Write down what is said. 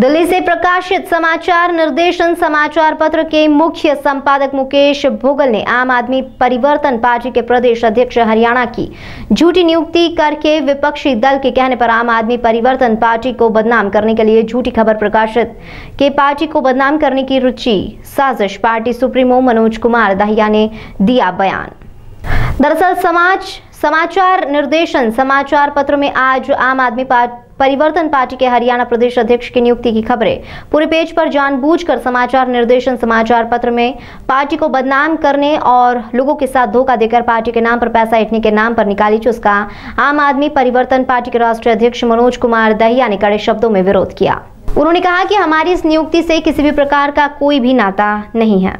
दिल्ली से प्रकाशित समाचार निर्देशन समाचार पत्र के मुख्य संपादक मुकेश भोगल ने आम आदमी परिवर्तन पार्टी के प्रदेश अध्यक्ष हरियाणा की झूठी नियुक्ति करके विपक्षी दल के कहने पर आम आदमी परिवर्तन पार्टी को बदनाम करने के लिए झूठी खबर प्रकाशित। के पार्टी को बदनाम करने की रुचि? साजिश। पार्टी सुप्रीमो मनोज कुमार दहिया ने दिया बयान। दरअसल समाज समाचार निर्देशन, समाचार पत्र में आज आम आदमी पार्टी परिवर्तन पार्टी के हरियाणा प्रदेश अध्यक्ष की नियुक्ति की खबरें। पूरे पेज पर जानबूझकर समाचार निर्देशन, समाचार पत्र में पार्टी को बदनाम करने और लोगों के साथ धोखा देकर पार्टी के नाम पर पैसा इटने के नाम पर निकाली जिसका आम आदमी परिवर्तन पार्टी के राष्ट्रीय अध्यक्ष मनोज कुमार दहिया ने कड़े शब्दों में विरोध किया। उन्होंने कहा कि हमारी इस नियुक्ति से किसी भी प्रकार का कोई भी नाता नहीं है।